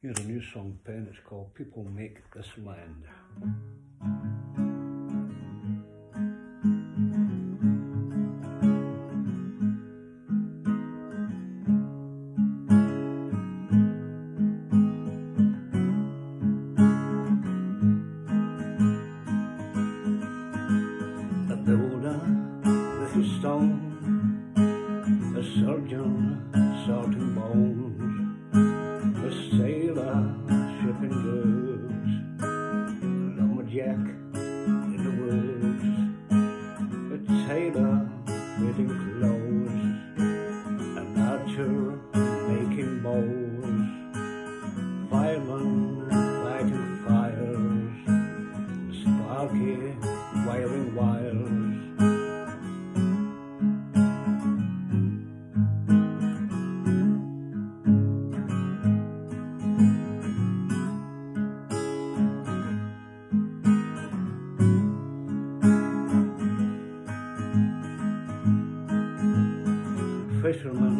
Here's a new song pen, it's called People Make This Land. A builder with a stone, a surgeon sorting bones, a tailor fitting clothes, an archer making bows, fireman lighting fires, sparky wiring wires. Fisherman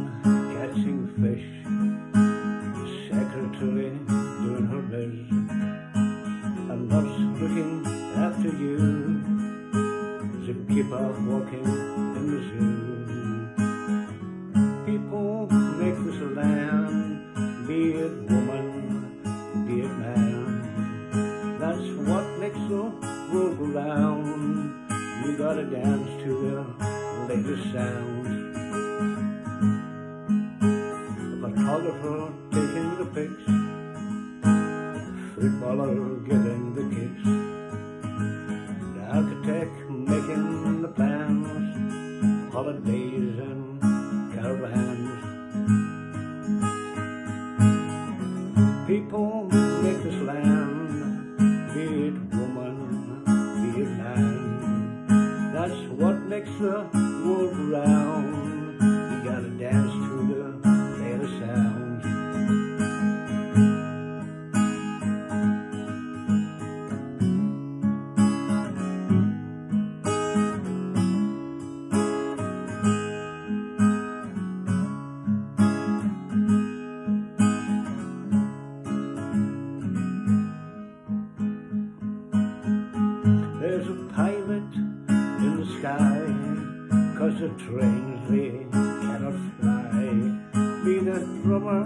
catching fish, secretary doing her biz, and nurse looking after you, zookeeper walking in the zoo. People make this land, be it woman, be it man. That's what makes the world go round. You gotta dance to the latest sounds photographer taking the pics, footballer giving the kicks, the architect making the plans, holidays and caravans. People make this land, be it woman, be it man. That's what makes the world round. Pilot in the sky, cause the trains they cannot fly. Be the drummer